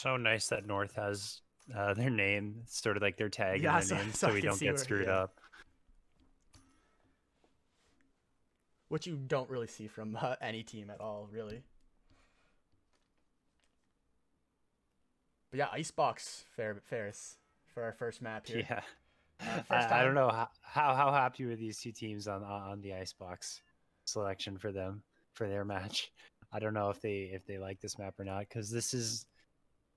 so nice that North has uh, their name, sort of like their tag Yeah, in so- name, so so, we don't get where- screwed yeah. up. Which you don't really see from uh, any team at all, really. But yeah, Icebox Fer- Ferris for our first map here. Yeah. Uh, I, I don't know how, how how happy were these two teams on on on the icebox selection for them for their match. I don't know if they if they like this map or not because this is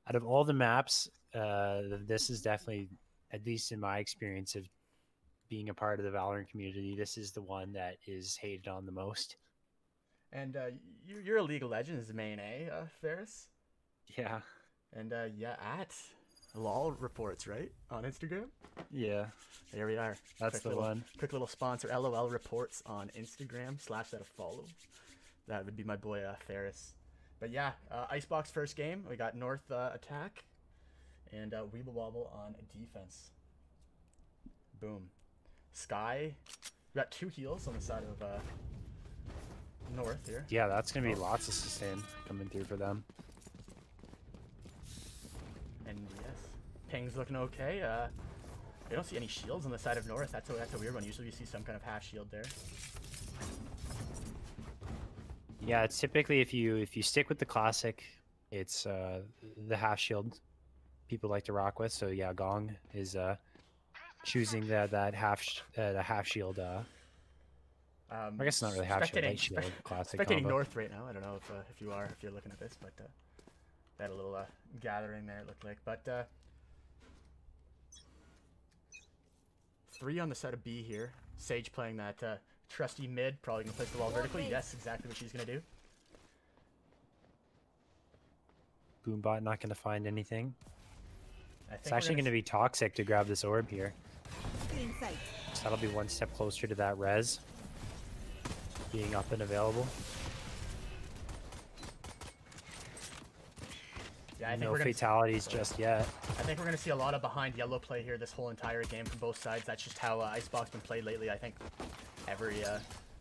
out of all the maps, uh, this is definitely at least in my experience of being a part of the Valorant community, this is the one that is hated on the most. And uh, you, you're a League of Legends main, eh, uh, Ferris? Yeah, And uh, yeah, at LOL reports, right? On Instagram? yeah, There we are. that's Quick the little- one. Quick little sponsor, LOL reports on Instagram. Slash that a follow. That would be my boy uh, Ferris. But yeah, uh, Icebox first game. We got North uh, attack and uh, Weeble Wobble on defense. Boom. Sky. We got two heals on the side of uh, North here. Yeah, that's gonna be lots of sustain coming through for them. And yes, ping's looking okay. Uh, I don't see any shields on the side of North. That's a, that's a weird one. Usually you see some kind of half shield there. Yeah, it's typically if you if you stick with the classic, it's uh the half shield people like to rock with. So yeah, Gong is uh choosing that that half uh, the half shield. Uh, Um, I guess it's not really half shield, shield, classic Spectating combo. North right now. I don't know if uh, if you are if you're looking at this, but uh, they had a little uh, gathering there. It looked like, but uh, three on the side of B here. Sage playing that uh, trusty mid, probably gonna place the wall vertically. Yes, exactly what she's gonna do. Boombot not going to find anything. It's we're actually going to be toxic to grab this orb here. So that'll be one step closer to that res being up and available. Yeah, I think no we're gonna. fatalities just yet. I think we're gonna see a lot of behind yellow play here this whole entire game from both sides. That's just how uh, Icebox been played lately. I think every uh,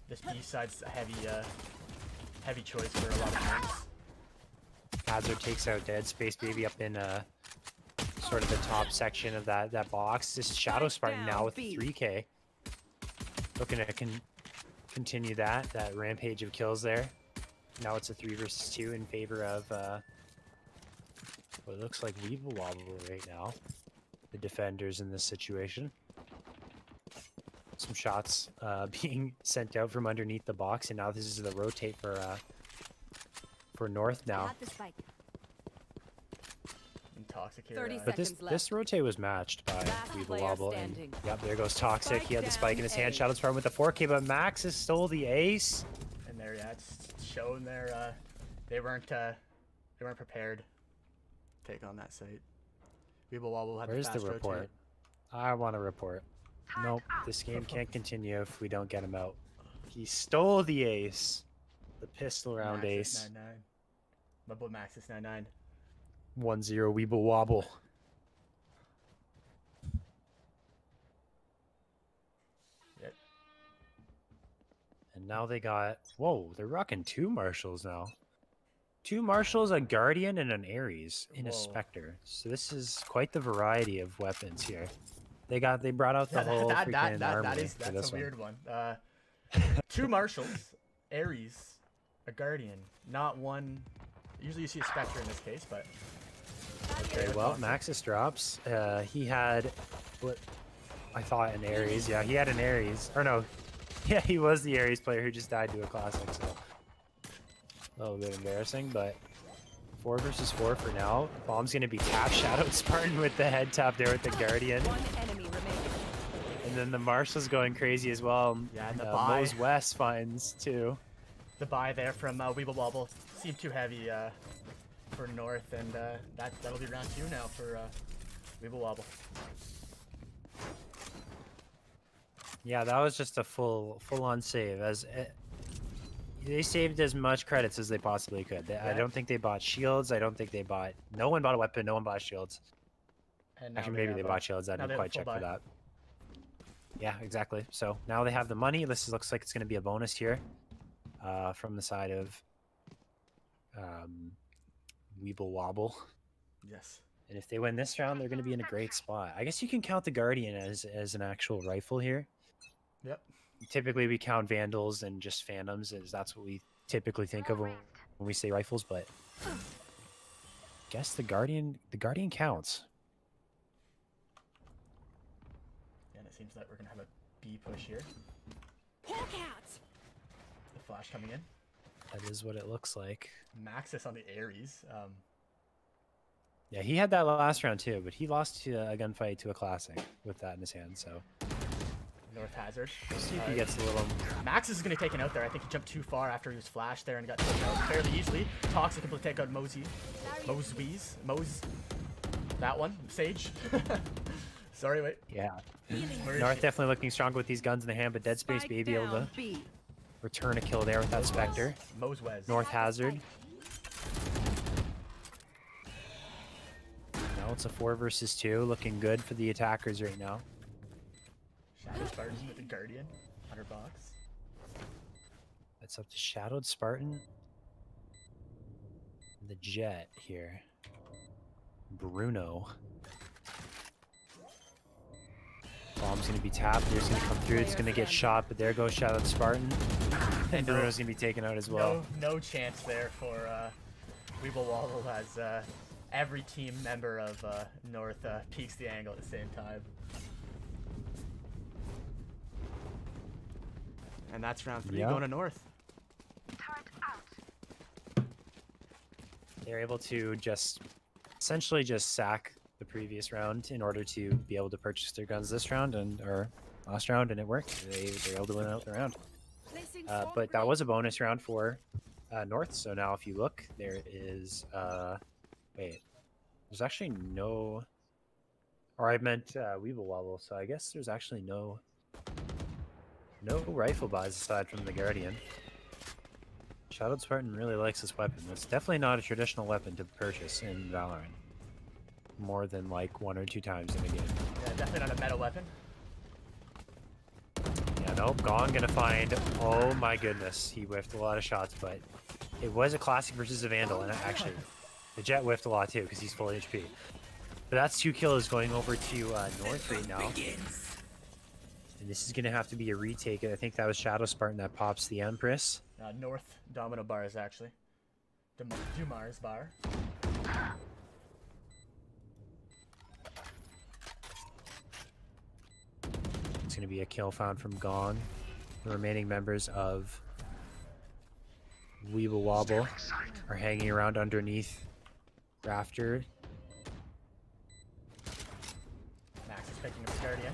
this B side's a heavy uh, heavy choice for a lot of teams. Hazard takes out Dead Space Baby up in uh, sort of the top section of that, that box. This is Shadow Spartan now with B. 3k. Looking to con- continue that, that rampage of kills there. Now it's a 3 versus 2 in favor of uh, what looks like Weeble Wobble right now. The defenders in this situation. Some shots uh, being sent out from underneath the box, and now this is the rotate for uh, for North now. Got the spike. And Toxic here. 30 uh, But this Seconds this rotate was matched by Last Weeble Wobble. And, yep, there goes Toxic. Spike he had the spike in down his hand. A. Shadow Spartan with the 4K, but Max has stole the ace. and there, yeah, it's showing their uh, they weren't uh, they weren't prepared. to Take on that site. Weeble Wobble had Where's the the report? rotate. I want a report. Nope, this game can't continue if we don't get him out. He stole the ace. The pistol round Maxis ace. 99. My boy Maxis 99. 1 0 Weeble Wobble. Yep. And now they got. Whoa, they're rocking two marshals now. Two marshals, a guardian, and an Ares in a specter. So this is quite the variety of weapons here. They got. They brought out the Yeah, whole that, that, that, that, that is that's a one. weird one. Uh, two marshals, Ares, a guardian, not one. Usually you see a specter in this case, but Okay, well, Maxis drops. Uh, he had what I thought an Ares. Yeah, he had an Ares. Or no, yeah, he was the Ares player who just died to a classic. So a little bit embarrassing, but four versus four for now. Bomb's gonna be tap shadowed Spartan with the head tap there with the Guardian, One enemy remaining. And then the Marshal's going crazy as well. Yeah, and the uh, buy. West finds too. the buy there from uh, Weeble Wobble seemed too heavy uh, for North, and uh, that that'll be round two now for uh, Weeble Wobble. Yeah, that was just a full full on save. As uh, they saved as much credits as they possibly could. They, I don't think they bought shields. I don't think they bought. No one bought a weapon. No one bought shields. And Actually, maybe they bought shields. I didn't quite check for that. Yeah, exactly. So now they have the money. This looks like it's going to be a bonus here, uh, from the side of um, Weeble Wobble. Yes. And if they win this round, they're going to be in a great spot. I guess you can count the Guardian as as an actual rifle here. Yep. Typically, we count Vandals and just Phantoms, as that's what we typically think of when, we say rifles. But guess the Guardian the Guardian counts. And it seems that we're gonna have a B push here. Hawk out. The flash coming in. That is what it looks like. Maxis on the Ares. Um, Yeah, he had that last round too, but he lost to a gunfight to a classic with that in his hand. So North Hazard. we'll see if Uh, he gets a little. Maxis is gonna take taken out there. I think he jumped too far after he was flashed there and got taken out fairly easily. Toxic able to take out Mosey. Mosweez. Mose. That one. Sage. Sorry, wait. Yeah, North definitely looking stronger with these guns in the hand, but Dead Space may be able to return a kill there with that Spectre. Moswez. North Hazard. Now it's a four versus two, looking good for the attackers right now. Shadow Spartan with the Guardian. 100 box. It's up to Shadowed Spartan. The Jet here. Bruno. Bomb's gonna be tapped. There's gonna come through. It's gonna get shot, but there goes Shadowed Spartan. And No. Bruno's gonna be taken out as well. No, no chance there for uh, Weeble Wobble as uh, every team member of uh, North uh, peaks the angle at the same time. And that's round three Yeah. going to North. They're able to just essentially just sack the previous round in order to be able to purchase their guns this round and or last round, and it worked. They they're able to win out the round. Uh, but that was a bonus round for uh, North. So now, if you look, there is uh, wait, there's actually no, or I meant uh, Weeble Wobble. So I guess there's actually no no rifle buys aside from the Guardian. Shadowed Spartan really likes this weapon. It's definitely not a traditional weapon to purchase in Valorant. More than like one or two times in a game. Yeah, definitely not a meta weapon. Yeah, nope. Gone gonna find. Oh my goodness, he whiffed a lot of shots, but it was a classic versus a vandal, and actually, the jet whiffed a lot too because he's full HP. But that's two kills going over to uh, North right now, and this is gonna have to be a retake. I think that was Shadow Spartan that pops the Empress. Uh, North Domino bars, actually. Dumar's bar. It's gonna be a kill found from Gong. The remaining members of Weeble Wobble are hanging around underneath Rafter. Max is picking up the Guardian.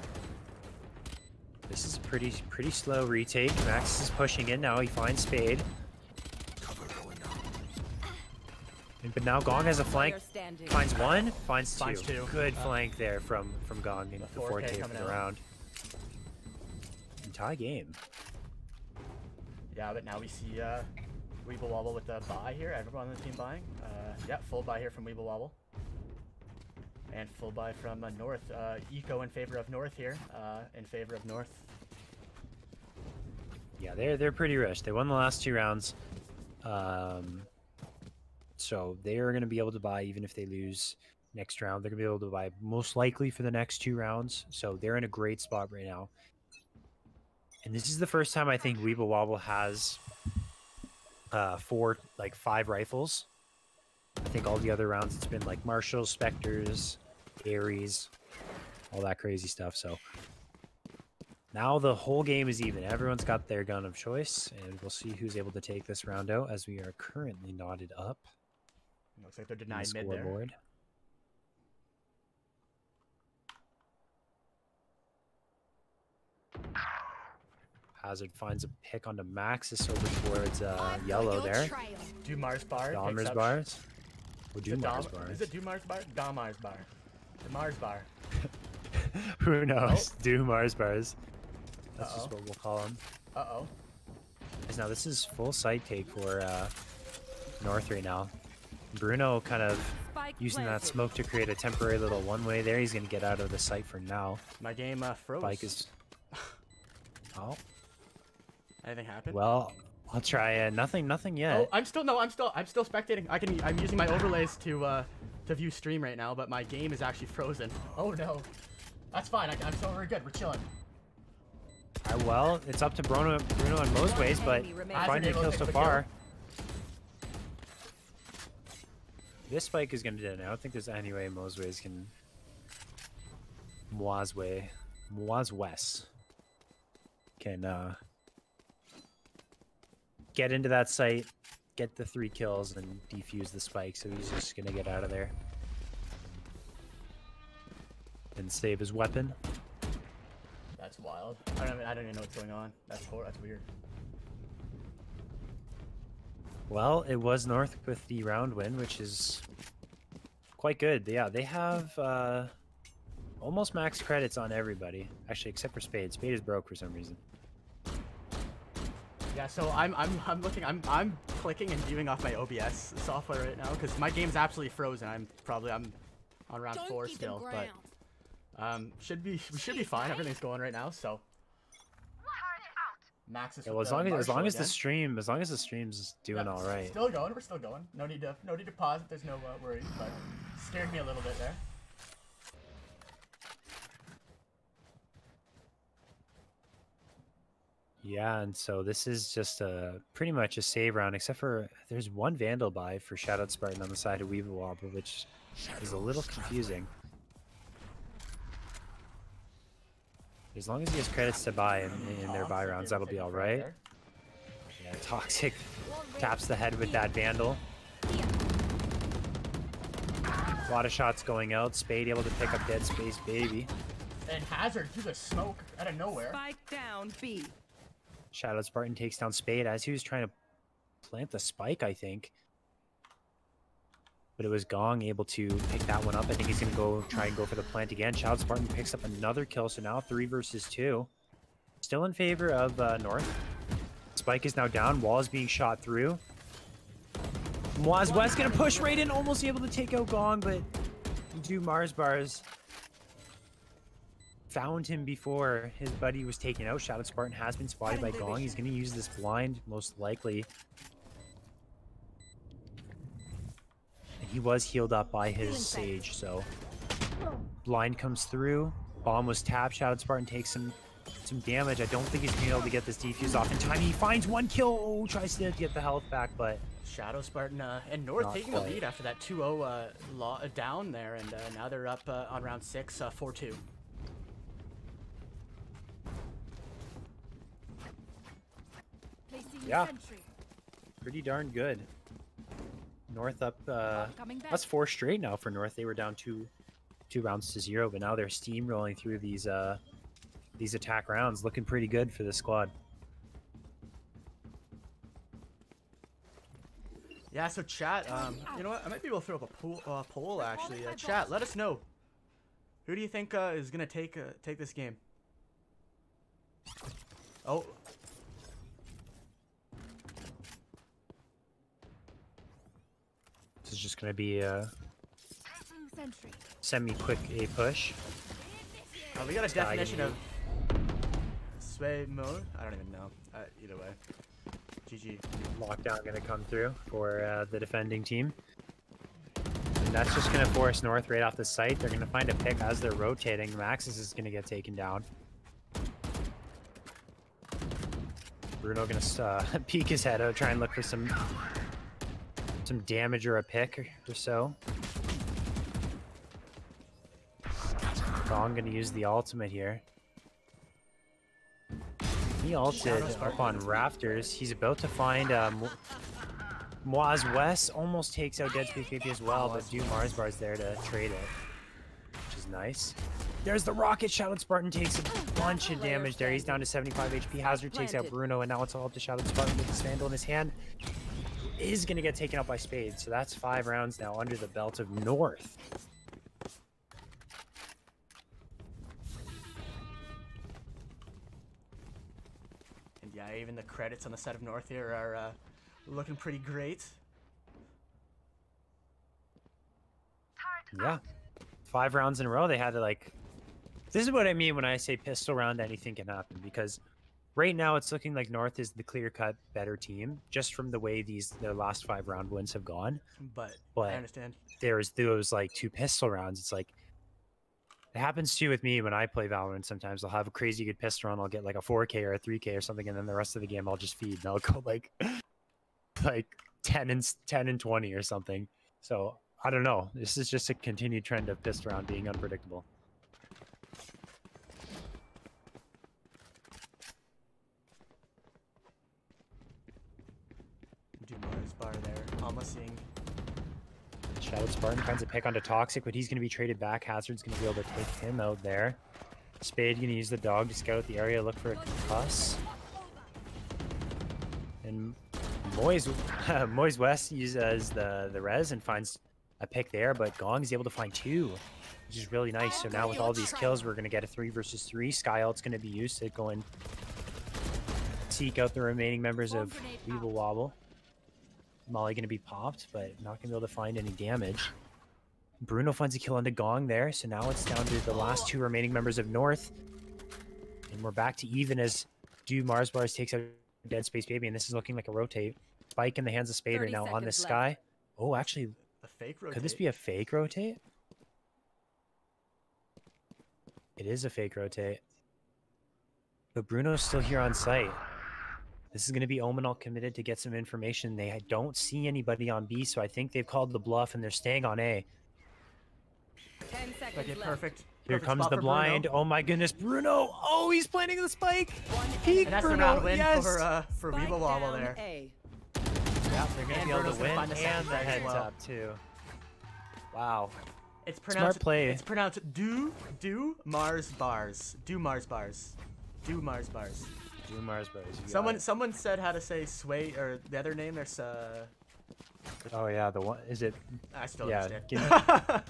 This is a pretty pretty slow retake. Max is pushing in now. He finds Spade. But now Gong has a flank. Finds one. Finds two. Finds two. Good Uh, flank there from from Gong in the the 4K 4K for coming the out. round. And tie game. Yeah, but now we see uh, Weeble Wobble with the buy here. Everyone on the team buying. Uh, yeah, full buy here from Weeble Wobble. And full buy from uh, North. Uh, Eco in favor of North here. Uh, in favor of North. Yeah, they're they're pretty rich. They won the last two rounds. Um, so they are going to be able to buy even if they lose next round. They're going to be able to buy most likely for the next two rounds. So they're in a great spot right now. And this is the first time I think Weeble Wobble has uh, four, like five rifles. I think all the other rounds it's been like Marshalls, Spectres, Ares, all that crazy stuff. So now the whole game is even. Everyone's got their gun of choice, and we'll see who's able to take this round out as we are currently knotted up Looks like they're in the mid there. Scoreboard. Hazard finds a pick onto Maxis over towards uh, yellow there. Dumar's bar. picks Dahmer's up- bars. We'll Is do it, Mars Dom- bars. is it Dumar's bar? Damar's bar. Damar's bar. Who knows? Do Mars bars. That's Uh-oh. just what we'll call them. Uh oh. Now this is full site take for uh, North right now. Bruno kind of Spike using that smoke to create a temporary little one-way there. He's gonna get out of the site for now. My game uh, froze. Bike is. Oh Anything happened? well, I'll try. Uh, nothing, nothing yet. Oh, I'm still no. I'm still. I'm still spectating. I can. I'm using my overlays to uh, to view stream right now, but my game is actually frozen. Oh no. That's fine. I, I'm still we're good. We're chilling. Uh, well, it's up to Bruno, Bruno in most ways, but enemy remaining. Hasn't finding a to kill so the kill. far. This spike is gonna do it. I don't think there's any way Moseways can. Moazway, Moazwes can uh, get into that site, get the three kills, and defuse the spike. So he's just gonna get out of there and save his weapon. That's wild. I don't. Even, I don't even know what's going on. That's hor- That's weird. Well, it was North with the round win, which is quite good. Yeah, they have uh, almost max credits on everybody. Actually, except for Spade. Spade is broke for some reason. Yeah. So I'm. I'm. I'm looking. I'm. I'm clicking and viewing off my OBS software right now because my game's absolutely frozen. I'm probably. I'm on round Don't four still, but um, should be. We should be fine. Everything's going right now. So. Max is Yeah, well, as long as as long Marshall as the stream, as long as the stream's doing Yeah, all s- right. Still going. We're still going. No need to. No need to pause if there's no uh, worries. But scared me a little bit there. Yeah, and so this is just a pretty much a save round, except for there's one Vandal buy for Shadow Spartan on the side of Weeble Wobble, which is a little confusing. As long as he has credits to buy in, in their buy rounds, that'll be taking all front right. there. Yeah, Toxic taps the head with that Vandal. A lot of shots going out. Spade able to pick up Dead Space Baby. And Hazard through the smoke out of nowhere. Spike down B. Shadow Spartan takes down Spade as he was trying to plant the spike, I think. But it was Gong able to pick that one up. I think he's going to go try and go for the plant again. Shadow Spartan picks up another kill, so now three versus two. Still in favor of uh, North. Spike is now down. Wall is being shot through. Moaz West going to push right in, almost able to take out Gong, but do Mars bars found him before his buddy was taken out. Shadow Spartan has been spotted by Gong. He's going to use this blind, most likely. And he was healed up by his Sage, so... Blind comes through. Bomb was tapped. Shadow Spartan takes some some damage. I don't think he's going to be able to get this defuse off in time. He finds one kill. Oh, tries to get the health back, but Shadow Spartan uh, and North Not taking the lead after that 2-0 uh, law, uh, down there, and uh, now they're up uh, on round six, uh, 4-2. Yeah. sentry. pretty darn good. North up uh, That's four straight now for North. They were down two two rounds to zero, but now they're steamrolling through these uh these attack rounds, looking pretty good for the squad. Yeah, so chat, um, you know what? I might be able to throw up a poll, uh, poll actually. Uh, chat, let us know. Who do you think uh, is gonna take uh, take this game? Oh, This is just gonna be a Placing semi-quick A push. uh, we got a definition of sway mode. I don't even know. Uh, either way, GG. Lockdown gonna come through for uh, the defending team. And that's just gonna force North right off the site. They're gonna find a pick as they're rotating. Maxis is gonna get taken down. Bruno gonna uh, peek his head out, try and look for some some damage or a pick or, so. Gong gonna use the ultimate here. He ulted up on Rafters. He's about to find um, Moaz West. Almost takes out Dead Baby as well, but do Mars Bar's there to trade it, which is nice. There's the rocket. Shadowed Spartan takes a bunch of damage there. He's down to 75 HP. Hazard takes out Bruno, and now it's all up to Shadowed Spartan with his Vandal in his hand. Is going to get taken out by Spade, so that's five rounds now under the belt of North. And yeah, even the credits on the side of North here are uh, looking pretty great. Yeah. Five rounds in a row, they had to like. This is what I mean when I say pistol round, anything can happen. Because right now it's looking like North is the clear cut better team, just from the way these their last five round wins have gone. But, But I understand. there's those like two pistol rounds. It's like it happens too with me when I play Valorant. Sometimes I'll have a crazy good pistol round. I'll get like a 4K or a 3K or something, and then the rest of the game I'll just feed and I'll go like like 10 and 10 and 20 or something. So I don't know. This is just a continued trend of pistol round being unpredictable. Dumars bar there. Almost seeing. Shadow Spartan finds a pick onto Toxic, but he's going to be traded back. Hazard's going to be able to take him out there. Spade going to use the dog to scout the area, look for a cuss. And Moyes, Moyes West uses the, the res and finds a pick there, but Gong is able to find two, which is really nice. So now with all these kills, we're going to get a three versus three. Sky Ult's going to be used to go and seek out the remaining members of Weeble Wobble. Molly going to be popped, but not going to be able to find any damage. Bruno finds a kill on the Gong there, so now it's down to the last two remaining members of North. And we're back to even as Do Mars Bars takes out Dead Space Baby, and this is looking like a rotate. Spike in the hands of Spade right now on this seconds sky. Oh, actually, A fake rotate. could this be a fake rotate? It is a fake rotate. But Bruno's still here on site. This is going to be Omenal committed to get some information. They don't see anybody on B, so I think they've called the bluff and they're staying on A. Ten seconds Okay, left. perfect. Here Perfect comes the for Bruno. blind. Oh my goodness, Bruno! Oh, he's planting the spike. One Peek And Bruno. round win yes. for uh, for Spike Weeble Wobble there. A. yeah, they're gonna and be able Bruno's to win the and the frag as heads well. up too. Wow. It's pronounced. play. It's pronounced do do Mars bars. Do Mars bars. Do Mars bars. Do Mars Bros. Someone it. someone said how to say sway or the other name. There's uh. Oh yeah, the one is it? I still Yeah, understand.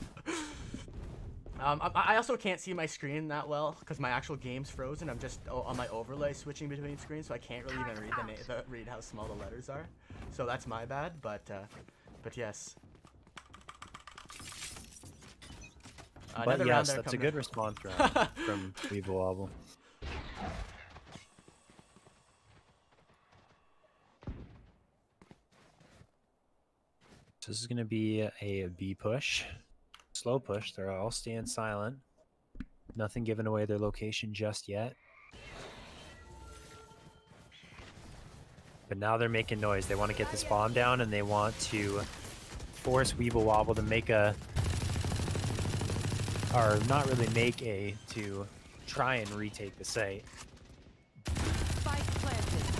um, I, I also can't see my screen that well because my actual game's frozen. I'm just o- on my overlay switching between screens, so I can't really even read the, na- the read how small the letters are. So that's my bad. But uh, but yes. But Another round yes, that's a good up. response round from Weeble Wobble. This is going to be a B push, slow push. They're all staying silent. Nothing giving away their location just yet. But now they're making noise. They want to get this bomb down and they want to force Weeble Wobble to make a or not really make a to try and retake the site. Spike planted.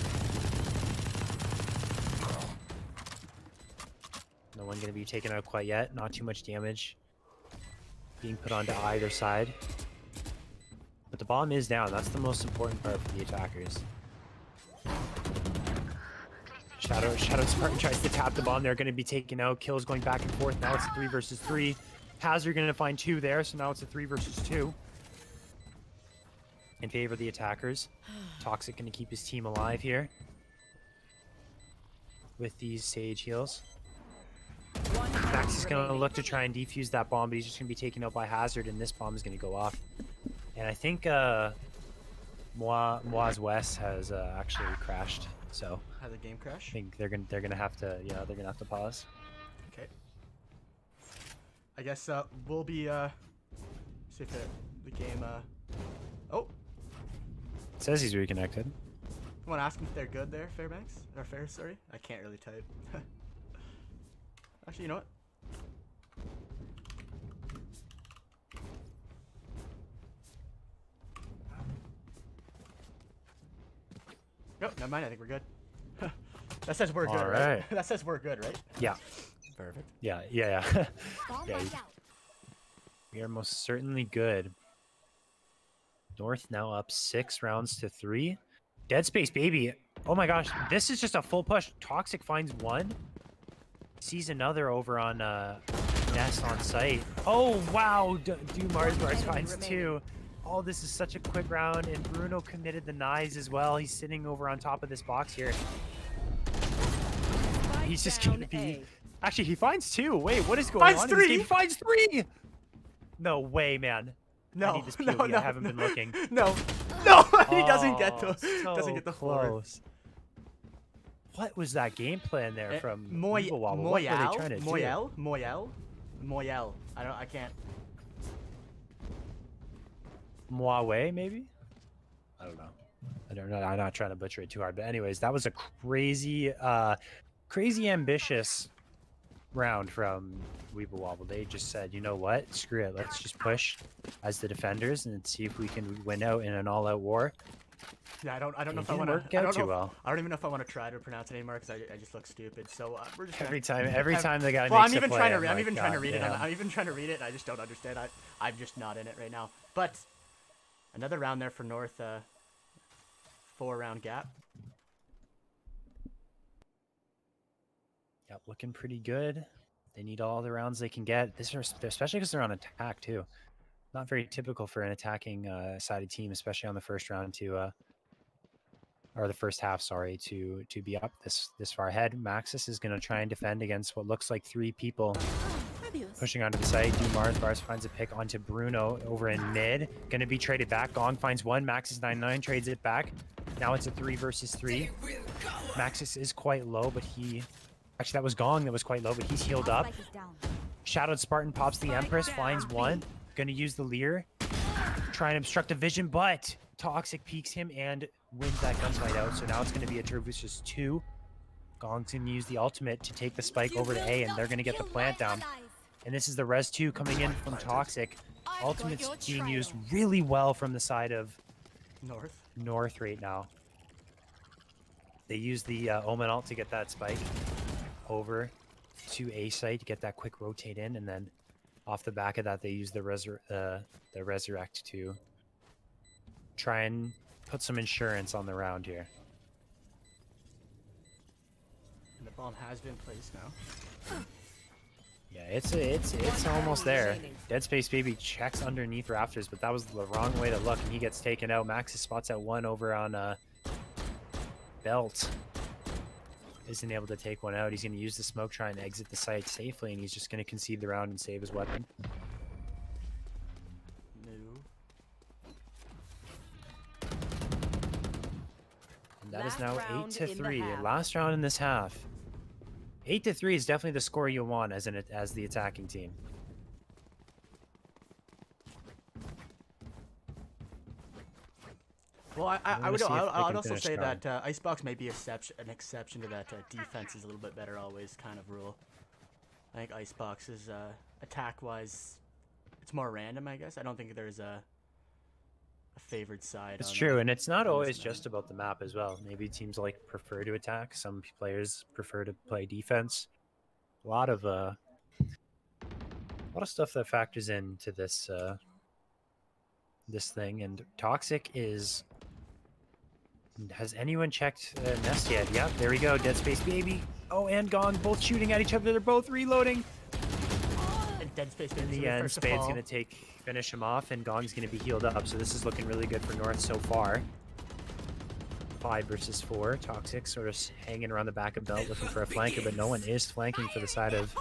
No one going to be taken out quite yet. Not too much damage being put onto either side. But the bomb is down. That's the most important part for the attackers. Shadow Shadow Spartan tries to tap the bomb. They're going to be taken out. Kills going back and forth. Now it's a three versus three. Hazard going to find two there, so now it's a three versus two. In favor of the attackers. Toxic going to keep his team alive here. With these Sage heals. Max is going to look to try and defuse that bomb, but he's just going to be taken out by Hazard, and this bomb is going to go off. And I think uh, Moi, West has uh, actually crashed, so Has the game crash? I think they're going to they're going to have to yeah they're going to have to pause. Okay. I guess uh, we'll be uh, see if the, the game. Uh, oh, It says he's reconnected. I want to ask them if they're good there, Fairbanks or Fair. Sorry, I can't really type. Actually, you know what? Nope, never mind. I think we're good. that says we're good, All right? right. that says we're good, right? Yeah, Perfect. yeah, yeah, yeah. Yeah, you- we are most certainly good. North now up six rounds to three. Dead Space Baby. Oh my gosh, this is just a full push. Toxic finds one. Sees another over on uh, Nest on site. Oh wow, D- do Mars One Bars finds remaining. two. Oh, this is such a quick round, and Bruno committed the knives as well. He's sitting over on top of this box here. He's just gonna be. A. Actually, he finds two. Wait, what is going Finds on? in this three? game? Finds three. No way, man. No, need this no, POV, I no, haven't no, been looking. No, No, he doesn't get the Oh, doesn't get the floor. close. What was that game plan there Eh, from Moy Weeble Wobble? What were they Moyal trying to do? Moyal Moyal Moyal. I don't. I can't. Muawe, maybe? I don't know. I don't know. I'm not trying to butcher it too hard. But anyways, that was a crazy, uh, crazy ambitious round from Weeble Wobble. They just said, you know what? Screw it. Let's just push as the defenders and see if we can win out in an all-out war. Yeah, I don't. I don't know if I want to. I out don't too know. if- well. I don't even know if I want to try to pronounce it anymore because I, I just look stupid. So uh, we're just gonna, Every time, every Ev- time the guy Well, I'm even trying to. I'm Re- I'm like, even trying to "God read it. I'm. I'm even trying to read it. And I just don't understand. I, I'm just not in it right now. But another round there for North. Uh, four round gap. Yep, looking pretty good. They need all the rounds they can get. This is especially because they're on attack too. Not very typical for an attacking uh, sided team, especially on the first round to, uh, or the first half, sorry, to to be up this this far ahead. Maxis is going to try and defend against what looks like three people pushing onto the site. Dumars Bars finds a pick onto Bruno over in mid. Going to be traded back. Gong finds one. Maxis 9-9 trades it back. Now it's a three versus three. Maxis is quite low, but he Actually, that was Gong that was quite low, but he's healed up. Shadowed Spartan pops the Empress, finds one. Gonna use the Leer. Try and obstruct the vision, but Toxic peeks him and wins that gunfight out. So now it's gonna be a two two. Gong's gonna use the ultimate to take the spike over to A, and they're gonna get the plant down. And this is the Res 2 coming in from Toxic. Ultimate's being used really well from the side of North. North right now. They use the uh, Omen ult to get that spike over to A site to get that quick rotate in, and then off the back of that, they use the resur- uh, the resurrect to try and put some insurance on the round here. And the bomb has been placed now. Yeah, it's it's it's almost there. Dead Space Baby checks underneath rafters, but that was the wrong way to look, and he gets taken out. Max spots at one over on uh, Belt. Isn't able to take one out. He's going to use the smoke, try and exit the site safely, and he's just going to concede the round and save his weapon. No. And that is Last now eight round to three. Last round in this half. Eight to three is definitely the score you want as an as the attacking team. Well, I, I, I would I, would also say that uh, Icebox may be a exception, an exception to that uh, defense is a little bit better always kind of rule. I think Icebox is uh, attack wise, it's more random. I guess I don't think there's a a favored side. It's true, it. and it's not always just about the map as well. Maybe teams like prefer to attack. Some players prefer to play defense. A lot of uh, a lot of stuff that factors into this uh, this thing. And toxic is. Has anyone checked uh, Nest yet? Yep, there we go. Dead Space Baby. Oh, and Gong both shooting at each other. They're both reloading. And Dead Space In the end, Spade's gonna take finish him off, and Gong's gonna be healed up. So this is looking really good for North so far. Five versus four. Toxic sort of hanging around the back of Belt, looking for a flanker, but no one is flanking for the side of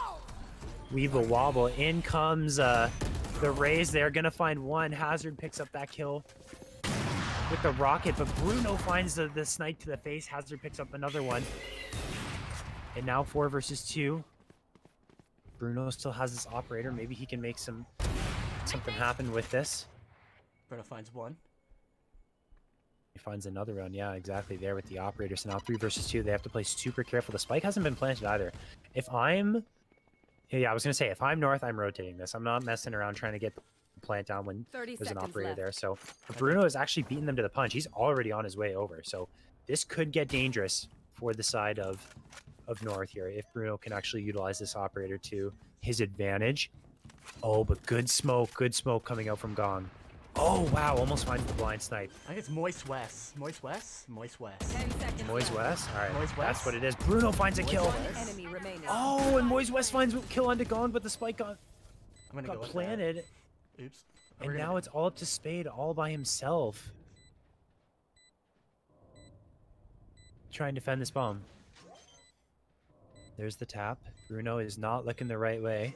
Weeble Wobble. In comes uh, the Rays. They're gonna find one. Hazard picks up that kill with the rocket, but Bruno finds the, the snipe to the face. Hazard picks up another one. And now four versus two. Bruno still has this operator. Maybe he can make some something happen with this. Bruno finds one. He finds another one. Yeah, exactly. There with the operator. So now three versus two. They have to play super careful. The spike hasn't been planted either. If I'm, yeah, I was gonna say if I'm north, I'm rotating this. I'm not messing around trying to get plant down when 30 there's an operator left. there. So Bruno is actually beating them to the punch. He's already on his way over. So this could get dangerous for the side of of North here if Bruno can actually utilize this operator to his advantage. Oh, but good smoke, good smoke coming out from Gong. Oh wow, almost finds the blind snipe. I think it's Moist West. Moist West. Moist West. 10 seconds Moise left. West. All right, Moise that's what it is. Bruno finds a Moise kill. Enemy remaining. Oh, and Moise West finds a kill onto Gong, but the spike got, I'm gonna got go with that. planted, Oops. and We're gonna- now it's all up to Spade all by himself. Trying to defend this bomb. There's the tap. Bruno is not looking the right way.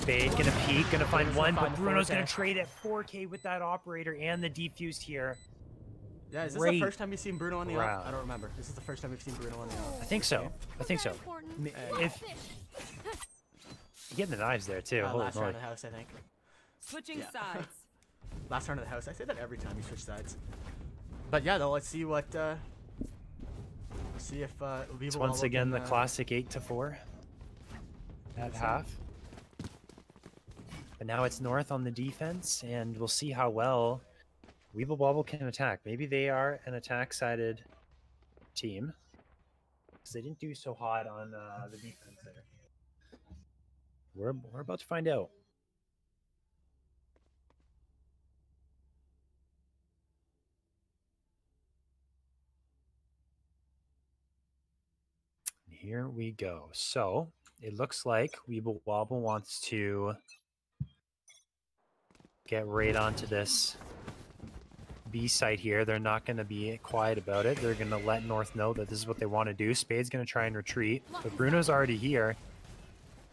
Spade gonna peek, gonna find Bruno's one, but Bruno's gonna trade at 4K with that operator and the defused here. Yeah, is this great. the first time you've seen Bruno on the up? round. I don't remember. This is the first time we've seen Bruno on the up. I think so. I think so. important. M- If getting the knives there too. Uh, Holy last moly. round of the house, I think. Switching Yeah. sides. Last round of the house. I say that every time you switch sides. But yeah, though, let's see what. Uh, see if uh, It's Viva once Wobble again can, the uh, classic eight to four at Yes, sir. half. But now it's North on the defense, and we'll see how well Weeble Wobble can attack. Maybe they are an attack-sided team because they didn't do so hot on uh, the defense there. We're we're about to find out. Here we go. So it looks like Weeble Wobble wants to get right onto this B site here. They're not going to be quiet about it. They're going to let North know that this is what they want to do. Spade's going to try and retreat, but Bruno's already here.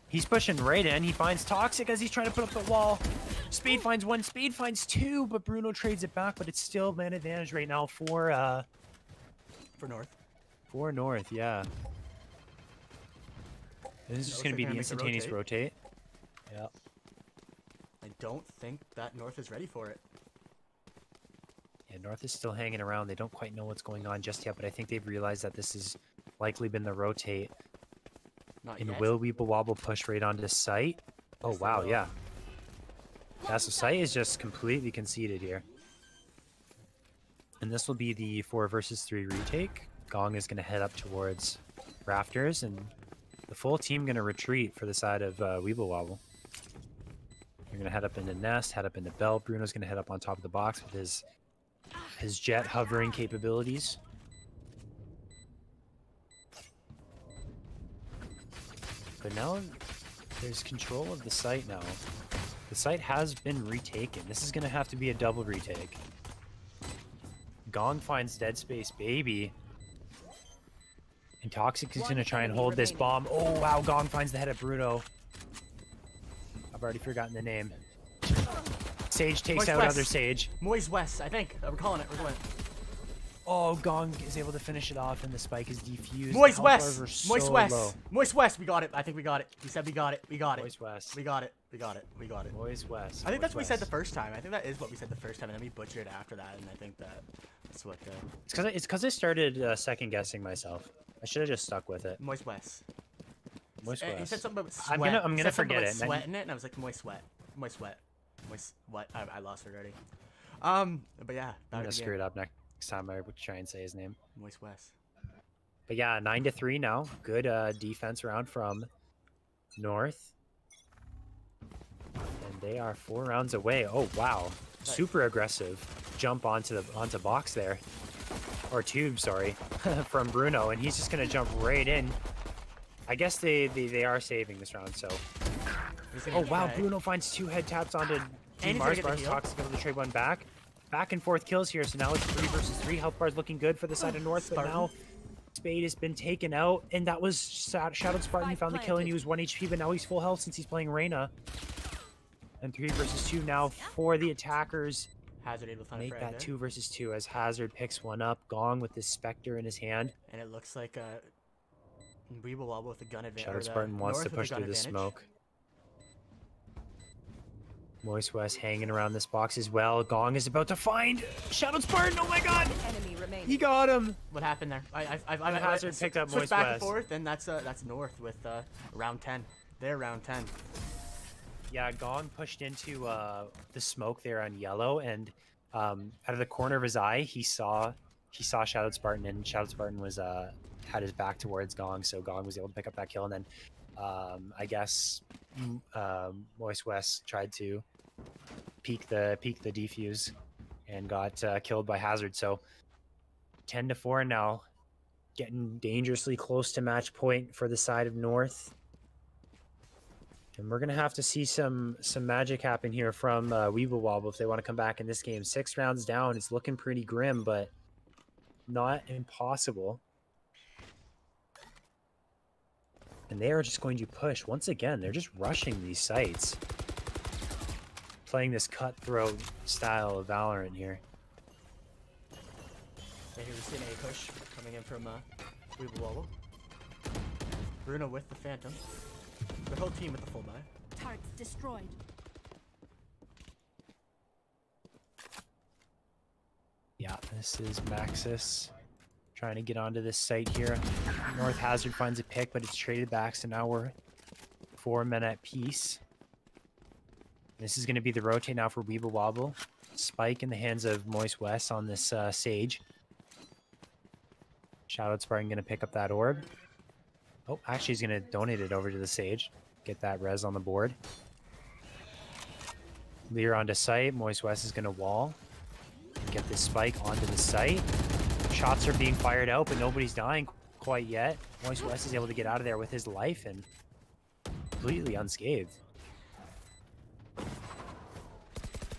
He's pushing right in. He finds Toxic as he's trying to put up the wall. Spade finds one. Spade finds two, but Bruno trades it back. But it's still man advantage right now for uh for North. for North. Yeah. This is just going to be the gonna make the instantaneous rotate. Yeah. I don't think that North is ready for it. Yeah, North is still hanging around. They don't quite know what's going on just yet, but I think they've realized that this has likely been the rotate. Not And yet. will Weeble Wobble push right onto site? Oh Yes, wow, will. yeah. Yeah, so site is just completely conceded here. And this will be the four versus three retake. Gong is going to head up towards Rafters, and the full team to retreat for the side of uh, Weeble Wobble. You're to head up into Nest, head up into Belt. Bruno's to head up on top of the box with his his jet hovering capabilities. But now there's control of the site now. The site has been retaken. This is to have to be a double retake. Gong finds Dead Space Baby. And Toxic is going to try and enemy hold this bomb. Oh, wow. Gong finds the head of Bruno. I've already forgotten the name. Sage takes Moist out West. other Sage. Moise West, I think. Uh, We're calling it. We're going. Oh, Gong is able to finish it off, and the spike is defused. Moise The health bars West. were Moise so West. low. Moise West. We got it. I think we got it. He said we got it. We got it. Moist West. We got it. We got it. We got it. Moist West. I think that's what we said the first time. I think that is what we said the first time, and then we butchered after that. And I think that that's what the... It's because it's because I started uh, second guessing myself. I should have just stuck with it. Moist West. Moist Uh, He said something about sweat. I'm gonna- I'm gonna said forget about it, and Sweat in it, and I was like, moist sweat, moist sweat, moist what? I, I lost it already. Um, but yeah, I'm gonna screw it up next time I would try and say his name. Moist West. But yeah, nine to three now. Good uh, defense round from North, and they are four rounds away. Oh wow, super aggressive jump onto the onto box there, or tube, sorry, from Bruno, and he's just gonna jump right in. I guess they they, they are saving this round, so. Oh wow, Bruno finds two head taps onto he's Team gonna Mars. Mars. Toxic able to trade one back. Back and forth kills here, so now it's three versus three. Health bar's looking good for the side of North, but now Spade has been taken out, and that was Sa- Shadowed Spartan Spike found the kill, and he was one HP, but now he's full health since he's playing Reyna. And three versus two now for the attackers. Hazard able to find a Make frag that two versus two as Hazard picks one up. Gong with this Spectre in his hand. And it looks like uh, Weeble Wobble with the gun advantage. Shadowed Spartan wants to push through the smoke. Moist West hanging around this box as well. Gong is about to find Shadowed Spartan. Oh my god! Enemy remaining. He got him! What happened there? I, I, I, I, I Hazard s- picked up switch Moist back West. and forth, and that's uh, that's North with uh, round ten. They're round ten. Yeah, Gong pushed into uh, the smoke there on yellow, and um, out of the corner of his eye, he saw he saw Shadowed Spartan, and Shadowed Spartan was uh, had his back towards Gong, so Gong was able to pick up that kill, and then um, I guess um Moist West tried to peek the peek the defuse and got uh, killed by Hazard. So ten to four now, getting dangerously close to match point for the side of North. And we're gonna have to see some some magic happen here from uh, Wobble if they want to come back in this game. Six rounds down, it's looking pretty grim, but not impossible. And they are just going to push once again. They're just rushing these sites, playing this cutthroat style of Valorant here. Yeah, here we see an A push coming in from uh, Weeble Wobble. Bruno with the Phantom. The whole team with the full buy. Targets destroyed. Yeah, this is Maxis trying to get onto this site here. North Hazard finds a pick, but it's traded back, so now we're four men at peace. This is going to be the rotate now for Weeble Wobble. Spike in the hands of Moist West on this uh, Sage. Shadowed Spartan going to pick up that orb. Oh, actually, he's going to donate it over to the Sage. Get that res on the board. Lear onto site. Moist West is going to wall. And get this spike onto the site. Shots are being fired out, but nobody's dying quite yet. Moist West is able to get out of there with his life and completely unscathed.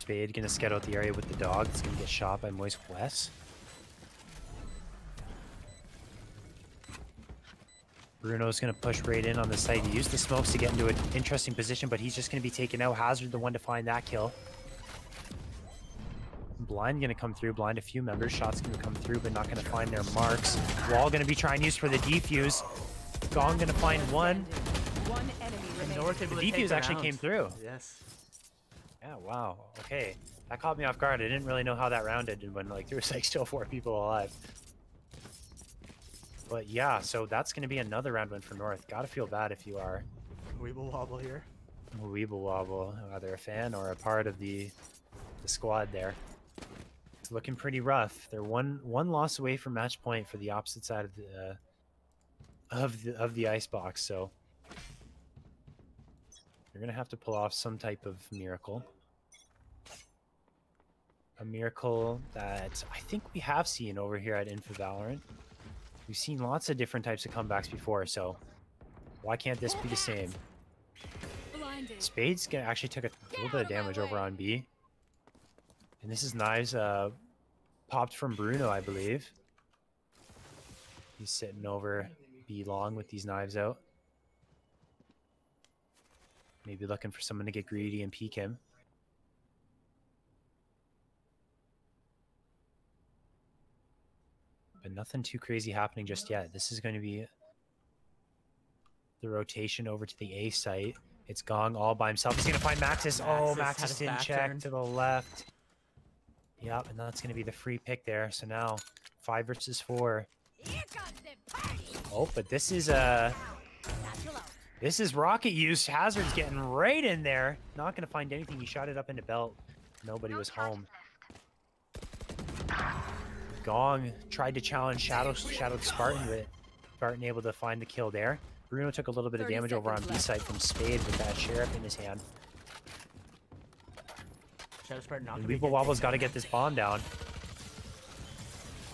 Spade gonna scout out the area with the dog. It's gonna get shot by Moist West. Bruno's gonna push right in on the site. He used the smokes to get into an interesting position, but he's just gonna be taken out. Hazard the one to find that kill. Blind gonna come through. Blind a few members. Shots gonna come through, but not gonna find their marks. Wall gonna be trying to use for the defuse. Gong gonna find one. One enemy And remaining. North The able to take defuse the actually came through. Yes. Yeah, wow. Okay. That caught me off guard. I didn't really know how that round ended when like there was like still four people alive. But yeah, so that's gonna be another round win for North. Gotta feel bad if you are Weeble Wobble here. a Weeble Wobble, either a fan or a part of the the squad there. Looking pretty rough. They're one one loss away from match point for the opposite side of the uh, of the of the Icebox, so you're gonna have to pull off some type of miracle. A miracle that I think we have seen over here at Infa Valorant. We've seen lots of different types of comebacks before, so why can't this be the same? Spades actually took a little bit of damage over on B. And this is knives uh, popped from Bruno, I believe. He's sitting over B long with these knives out. Maybe looking for someone to get greedy and peek him. But nothing too crazy happening just yet. This is going to be the rotation over to the A site. It's Gong all by himself. He's going to find Maxis. Oh, Maxis Maxis didn't check turned. to the left. Yep, and that's going to be the free pick there. So now five versus four. Oh, but this is uh Satchel out. this is rocket use. Hazard's getting right in there. Not going to find anything. He shot it up into belt. Nobody was home. Gong tried to challenge Shadow Shadowed Spartan, but Spartan able to find the kill there. Bruno took a little bit of damage over on B side from Spade with that sheriff in his hand. Shadow Spartan not And gonna be Weeble. Wobble's got to get this bomb down.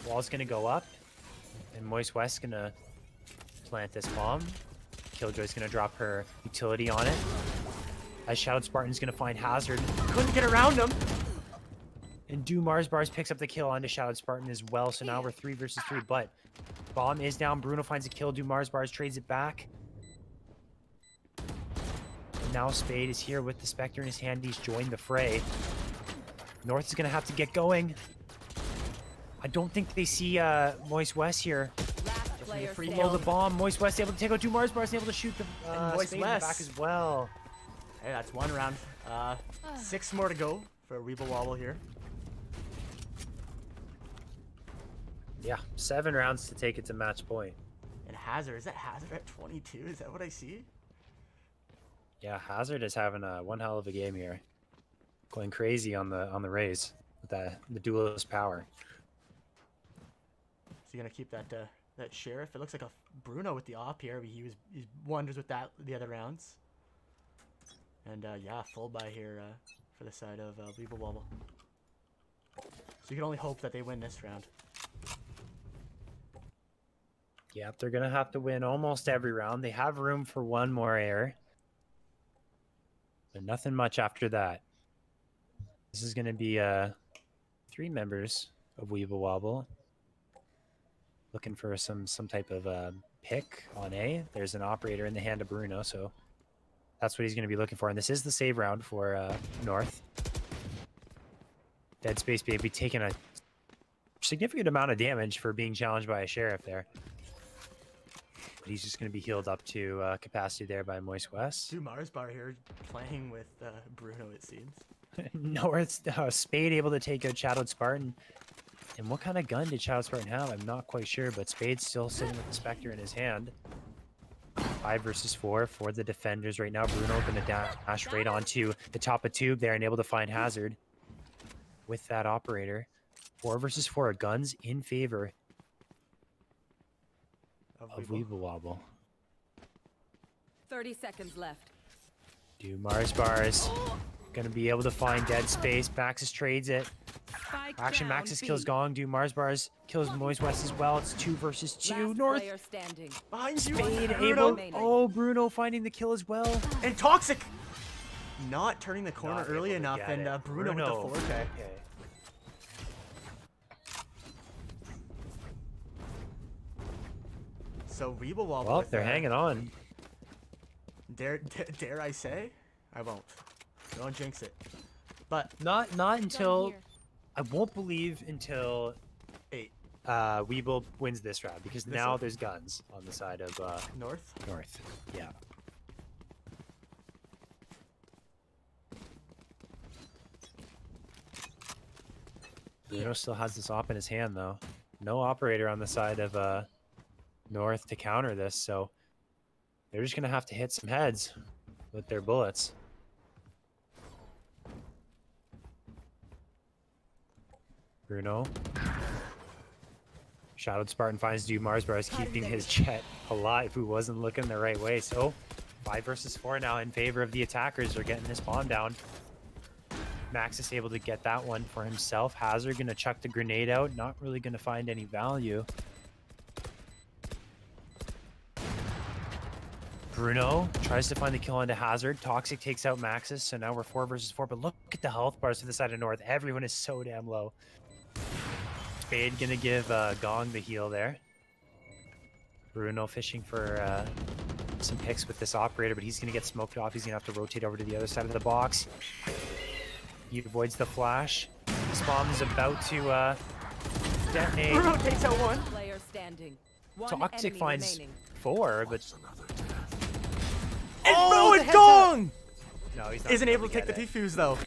Wall's gonna go up, and Moist West's gonna plant this bomb. Killjoy's gonna drop her utility on it. As Shadowed Spartan's gonna find Hazard. Couldn't get around him! And Do Mars Bars picks up the kill onto Shadowed Spartan as well, so now we're three versus three, but bomb is down. Bruno finds a kill. Do Mars Bars trades it back. And now Spade is here with the Spectre in his hand. He's joined the fray. North is gonna have to get going. I don't think they see uh, Moist West here. Last player free standing. The bomb, Moist West able to take out two Mars bars and able to shoot the uh, Moist Spade in the back as well. Hey, that's one round. Uh, six more to go for Weeble Wobble here. Yeah, seven rounds to take it to match point. And Hazard, is that Hazard at 22? Is that what I see? Yeah, Hazard is having a one hell of a game here, going crazy on the on the Raze with that the duelist power. Is he gonna keep that uh, that sheriff? It looks like a Bruno with the op here. He was he wonders with that the other rounds. And uh, yeah, full buy here uh, for the side of uh, Weeble Wobble. So you can only hope that they win this round. Yeah, they're gonna have to win almost every round. They have room for one more air, but nothing much after that. This is gonna be uh three members of Weeble Wobble looking for some some type of uh, pick on A. There's an operator in the hand of Bruno, so that's what he's gonna be looking for. And this is the save round for uh, North. Dead Space Baby taking a significant amount of damage for being challenged by a sheriff there. But he's just going to be healed up to uh, capacity there by Moist West. Dude, Mars Bar here playing with uh, Bruno, it seems. North uh, Spade able to take out Shadowed Spartan. And what kind of gun did Shadowed Spartan have? I'm not quite sure, but Spade's still sitting with the Spectre in his hand. Five versus four for the defenders right now. Bruno going to dash right onto the top of tube there and able to find Hazard with that operator. Four versus four. Guns in favor Of of Weeble. Weeble Wobble. 30 seconds left. Do Mars bars. Gonna be able to find dead space. Maxis trades it. Spike Action down, Maxis B. kills Gong. Do Mars bars kills Moist West as well. It's two versus two. Last North player standing. Behind you, Spade Bruno. able. Oh, Bruno finding the kill as well. And Toxic! Not turning the corner Not early enough, and uh, Bruno, with the 4K. Okay. So Weeble Wobble. Well, they're uh, hanging on. Dare, dare, dare I say? I won't. Don't jinx it. But Not not until. I won't believe until eight uh Weeble wins this round because This now one? there's guns on the side of uh North. North. Yeah. Bruno still has this op in his hand though. No operator on the side of uh North to counter this, so they're just gonna have to hit some heads with their bullets. Bruno. Shadowed Spartan finds Dude Marsbar is keeping his jet alive who wasn't looking the right way. So five versus four now in favor of the attackers. They're getting this bomb down. Max is able to get that one for himself. Hazard gonna chuck the grenade out. Not really gonna find any value. Bruno tries to find the kill onto Hazard. Toxic takes out Maxis, so now we're four versus four. But look at the health bars to the side of North. Everyone is so damn low. Spade gonna give uh, Gong the heal there. Bruno fishing for uh, some picks with this operator, but he's gonna get smoked off. He's gonna have to rotate over to the other side of the box. He avoids the flash. This bomb is about to uh, detonate. Bruno takes out one. Player standing. One Toxic finds remaining. four, but And Oh, Bruno and Gong no, he's not isn't able to take the get it. defuse though.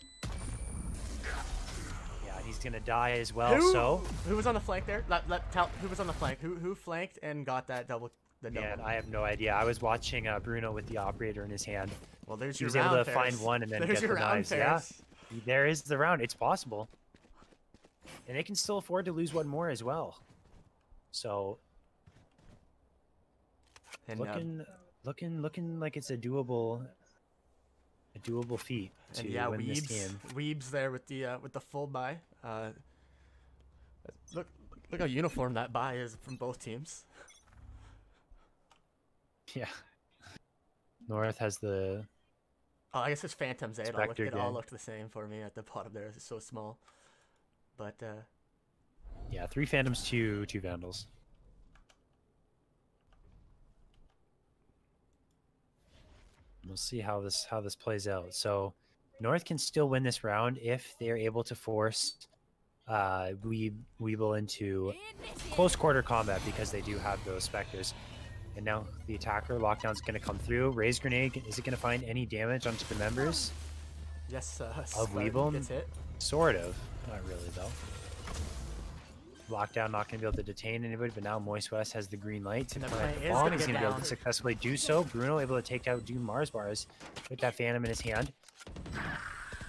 Yeah, gonna die as well. who, So, who was on the flank there? Let, let, tell, who was on the flank? Who who flanked and got that double? The double. man, I have no idea. I was watching uh, Bruno with the operator in his hand. well, there's He your was able to find one and then there's get your the knives. Yeah. There is the round. It's possible. And they can still afford to lose one more as well. So And uh, looking looking looking like it's a doable a doable feat to and yeah, win this game. Weebs there with the uh, with the full buy. Uh, look look how uniform that buy is from both teams. Yeah. North has the Oh, I guess it's Phantoms. Eh? It, all looked, it all looked the same for me at the bottom there. It's so small. But uh, yeah, three phantoms, two two vandals. We'll see how this how this plays out. So North can still win this round if they are able to force uh Weeb Weeble into close quarter combat because they do have those specters. And now the attacker lockdown's going to come through. Raze grenade. Is it going to find any damage onto the members? yes, uh, Of Spartan Weeble? Sort of. Not really, though. Lockdown not going to be able to detain anybody, but now Moist West has the green light to And the plant the is bomb. gonna He's going to be able to successfully do so. Bruno able to take out Doom Mars bars with that Phantom in his hand.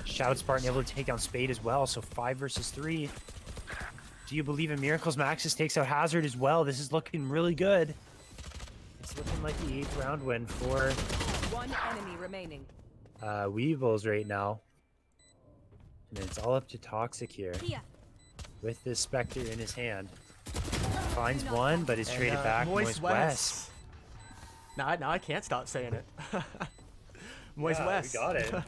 Shout Spartan able to take down Spade as well. So five versus three. Do you believe in miracles? Maxis takes out Hazard as well. This is looking really good. It's looking like the eighth round win for One enemy remaining. uh, Weevils right now. And it's all up to Toxic here Here. with this Spectre in his hand. Finds one, but is And, traded uh, back. Moist, Moist West. West. Now, I- now I can't stop saying it. Moist Yeah, we got it.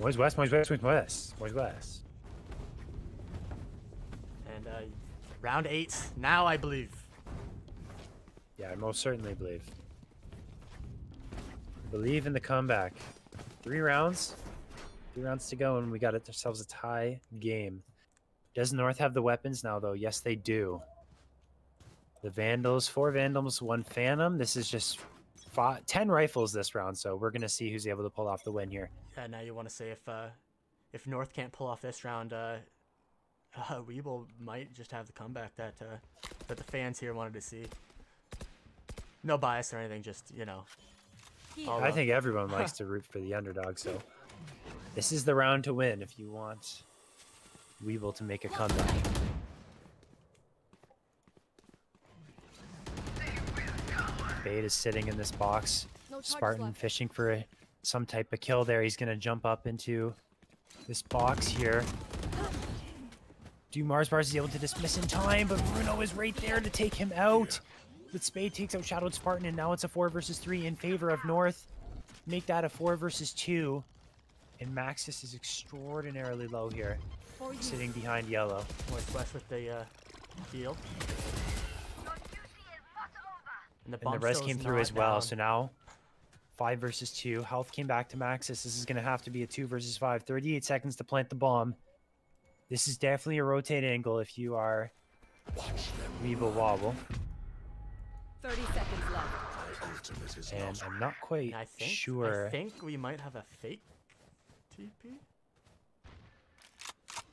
Moist West, Moist West, Moist West, Moist West. and uh, round eight. Now I believe. Yeah, I most certainly believe. Believe in the comeback. Three rounds. Three rounds to go, and we got ourselves a tie game. Does North have the weapons now, though? Yes, they do. The Vandals, four Vandals, one Phantom. This is just five, 10 rifles this round, so we're going to see who's able to pull off the win here. Yeah, now you want to say if uh, if North can't pull off this round, uh, uh, Weeble might just have the comeback that uh, that the fans here wanted to see. No bias or anything, just you know. Here. all I the- think everyone likes to root for the underdog, so this is the round to win if you want Weeble to make a comeback. Bait is sitting in this box. No Spartan left. fishing for a, some type of kill there. He's going to jump up into this box here. Do Mars Bars is able to dismiss in time, but Bruno is right there to take him out. But Spade takes out Shadowed Spartan, and now it's a 4 versus 3 in favor of North. Make that a 4 versus 2. And Maxis is extraordinarily low here, sitting behind yellow. North West with the uh, heal. And the, And the bomb res came through as well. down. So now, five versus two. Health came back to Maxis. This is going to have to be a two versus five. 38 seconds to plant the bomb. This is definitely a rotate angle if you are Weeble Wobble. 30 seconds left. And I'm not quite I think sure. I think we might have a fake TP.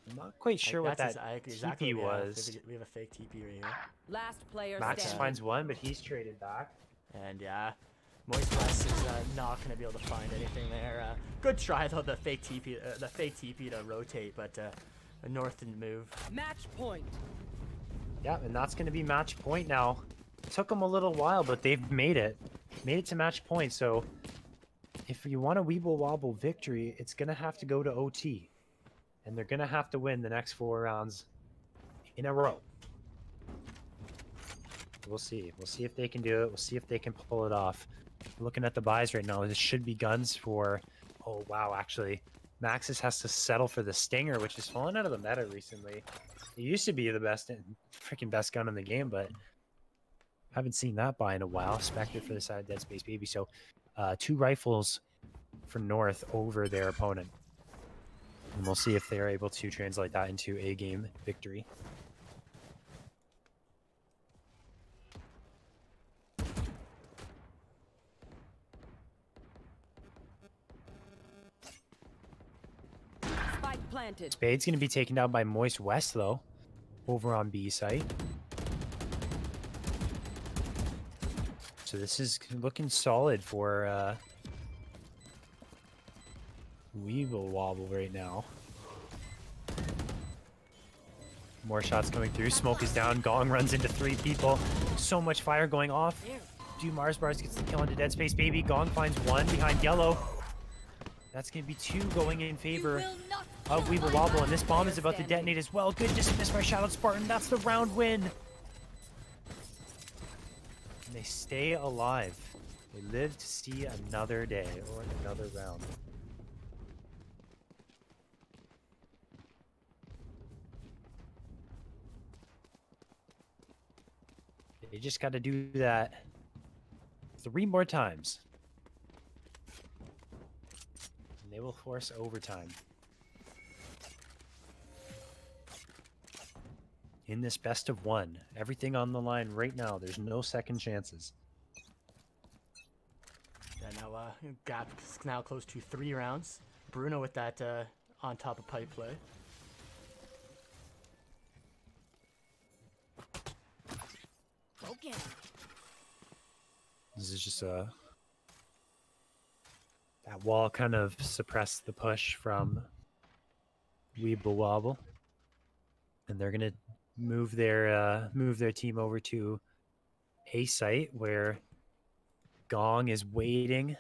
I'm not quite I- sure what that's that ex- exactly TP what we was. We have a- We have a fake TP right here. Last player Max standing. finds one, but he's traded back. And yeah, Moist West is uh, not gonna be able to find anything there. Uh, good try though, the fake TP, uh, the fake TP to rotate, but uh, North didn't move. Match point. Yeah, and that's going to be match point now. took them a little while, but they've made it. Made it to match point. So if you want a Weeble Wobble victory, it's going to have to go to OT. And they're going to have to win the next four rounds in a row. We'll see. We'll see if they can do it. We'll see if they can pull it off. Looking at the buys right now, this should be guns for. Oh, wow, actually. Maxis has to settle for the Stinger, which has fallen out of the meta recently. It used to be the best, and freaking best gun in the game, but haven't seen that buy in a while. Spectre for the side of Dead Space Baby. So, uh, two rifles for North over their opponent. And we'll see if they're able to translate that into a game victory. Planted. Spade's going to be taken down by Moist West, though, over on B site. So this is looking solid for uh, Weeble Wobble right now. More shots coming through. Smoke is down. Gong runs into three people. So much fire going off. Do Mars Bars gets the kill into Dead Space Baby. Gong finds one behind yellow. That's going to be two going in favor You will not of kill Weeble Wobble, and this bomb is about to detonate as well. Good dismiss by Shadowed Spartan. That's the round win. And they stay alive. They live to see another day or another round. They just got to do that three more times. And they will force overtime. In this best of one, everything on the line right now. There's no second chances. Yeah, now uh, gap is now close to three rounds. Bruno with that uh, on top of pipe play. Broken. This is just a that wall kind of suppressed the push from Weeble Wobble, and they're gonna move their uh, move their team over to a site where Gong is waiting.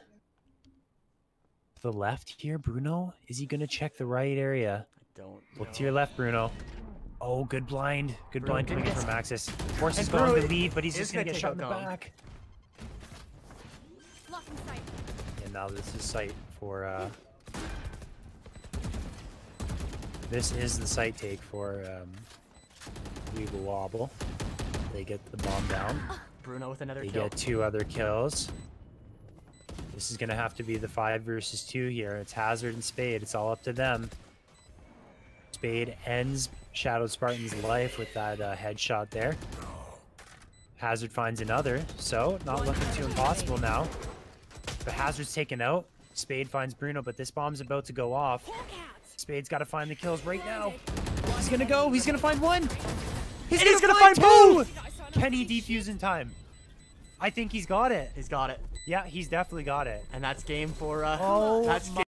To the left here, Bruno. Is he gonna check the right area? I don't. Look know. to your left, Bruno. Oh, good blind. Good Bruno blind can coming in get- from Axis. Forces And Gong Bruno to leave, but he's just gonna gonna get take shot in the Gong. back. Blocking. And now this is site for uh this is the site take for um Weeble Wobble. They get the bomb down. Bruno with another They kill. get two other kills. This is gonna have to be the five versus two here. It's Hazard and Spade. It's all up to them. Spade ends Shadow Spartan's life with that uh, headshot there. Hazard finds another, so not looking too impossible now. But Hazard's taken out. Spade finds Bruno, but this bomb's about to go off. Spade's got to find the kills right now. He's gonna go. He's gonna find one. He's, And gonna, gonna find, find two. Can he defuse in time? I think he's got it. He's got it. Yeah, he's definitely got it. And that's game for uh Oh that's my game